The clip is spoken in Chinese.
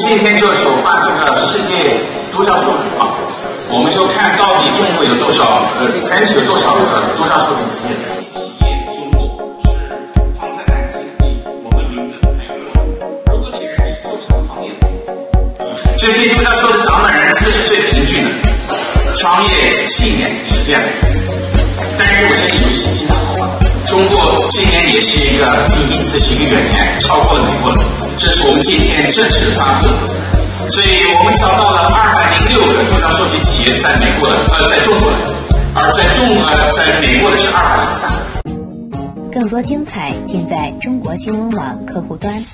今天就首发这个世界独角兽啊，我们就看到底中国有多少呃，全球有多少个多销数据企业。企业中国是放在南京以我们名的还有如果你开始做什么行业，这些多销数的掌门人四十岁平均的创业信念是这样的，但是我现在有信心的好吧？中国今年也是一个第一次是一个元年，超过了美国。这是我们今天正式发布，所以我们找到了二百零六个多家数据企业在美国的，呃，在中国的，而在中呃，在美国的是二百零三。更多精彩尽在中国新闻网客户端。